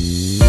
you